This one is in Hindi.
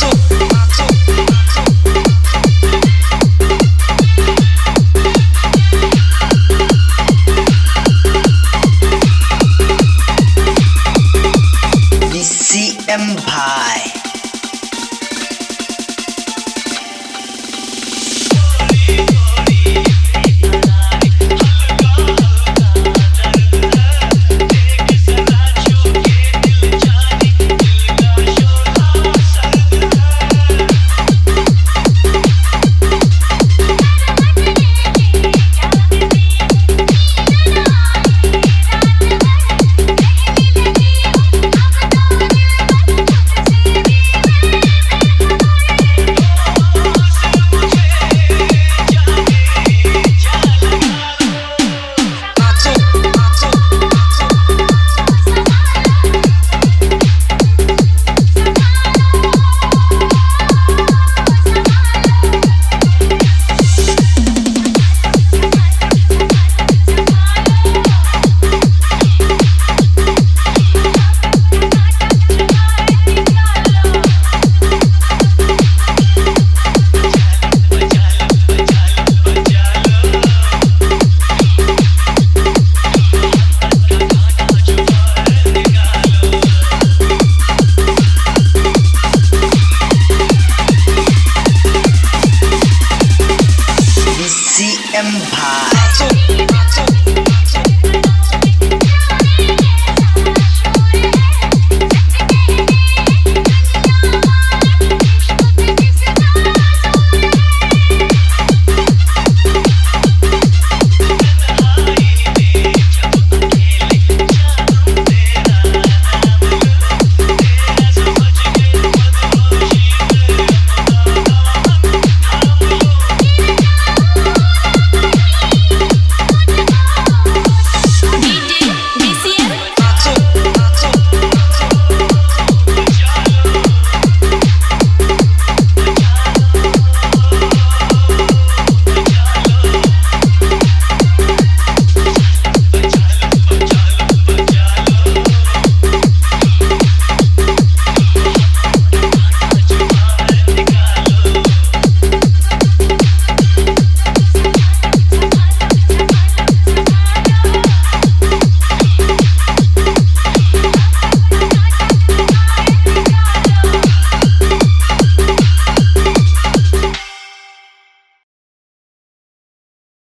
two, my two, my two. Empire.